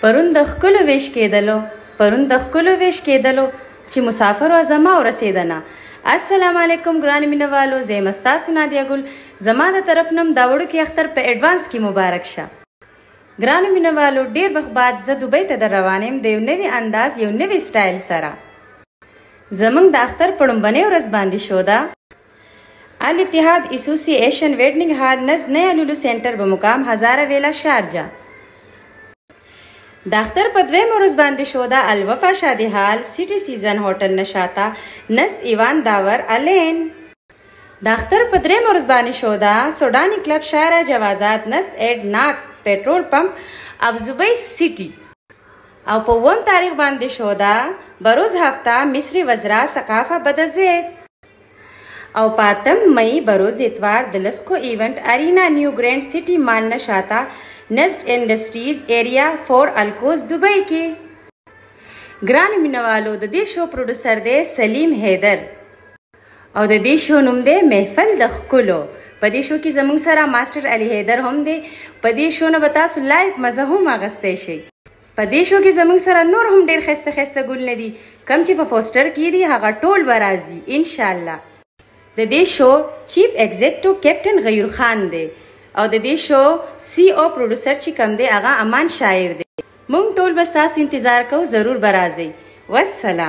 پرون د خکلو ویش کېدلو پرون د خکلو ویش کېدلو چې مسافر او زما ورسېدنه السلام علیکم ګران مینوالو زه مستا سنا دی ګل زما د طرف نم دا وړو کې اختر په اډوانس کې مبارک شه ګران مینوالو ډیر وخت بعد زه دوبۍ ته در روانم د یو نوی انداز یو نوی سټایل سره زمنګ د اختر پړمبنې ورځ باندې شو ده الاتحاد ایسوسی ایشن ویڈنگ ہال نز نیا لولو سینټر به مقام هزاره ویلا شارجا د اختر په دویم ورځ باندې شو د الوفا شادي هال سیټي سیزن هوټل نشاتا نست ایوان داور الین د اختر په دریم ورځ باندې شو د سوډاني کلب شارع جوازات نست اډ ناک پېټرول پمپ ابوظبي سیټي او په وم تاریخ باندې شو د بروز هفته مصري وزرا ثقافه بدزید او په اتم مئی بروز اتوار د لسکو ایونټ ارینا نیو ګرینډ سیټي مال نه شاته نسټ انډسټریز ایریا فور الکوز دوبۍ کې ګران مینوالو د دې شو پروډوسر دی سلیم حیدر او د دې شو نوم دی محفل د ښکلو په دې شو کې زموږ سره ماسټر علي حیدر هم دی په دې شو نه به تاسو لایف مزه هم اغستی شئ په دې شو کې زمونږ سره نور هم ډیر خسته خسته ګلونه دي کم چې په فوسټر کې دي هغه ټول به راځي ان شاء الله د دې شو چیف ایگزیکټو کیپټن غیور خان دی او د دې شو سی او پروډوسر چې کم دی هغه امان شاعر دی مونږ ټول به تاسو انتظار کوو ضرور به راځئ والسلام